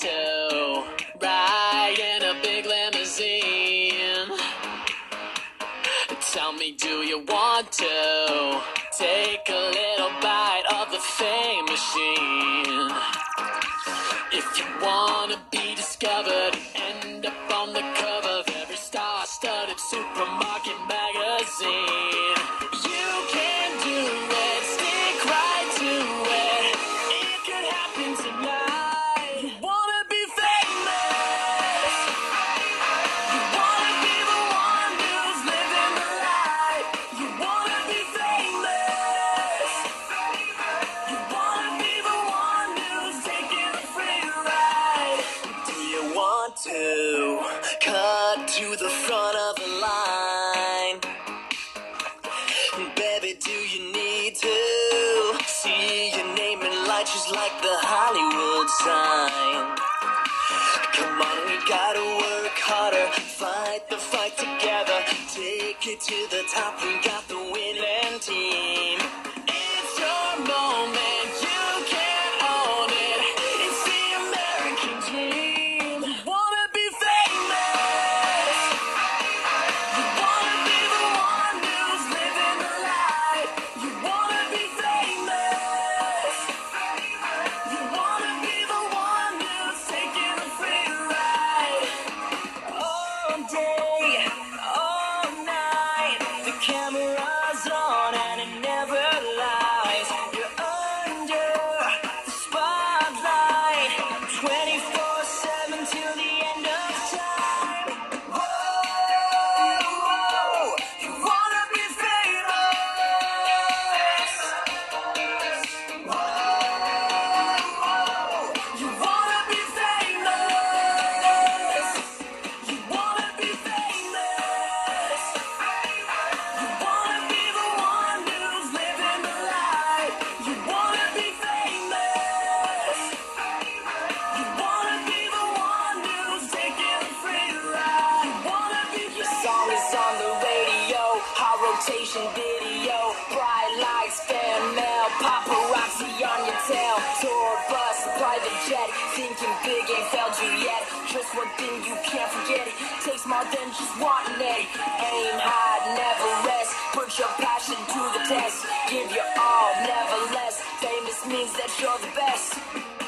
to ride in a big limousine. Tell me, do you want to take a little bite of the fame machine? If you wanna be want to cut to the front of the line? Baby, do you need to see your name in lights just like the Hollywood sign? Come on, we gotta work harder, fight the fight together, take it to the top. We got the day, imitation video. Bright lights, fan mail, paparazzi on your tail. Tour bus, private jet, thinking big ain't failed you yet. Just one thing you can't forget. It takes more than just wanting it. Aim high, never rest. Put your passion to the test. Give your all, never less. Famous means that you're the best.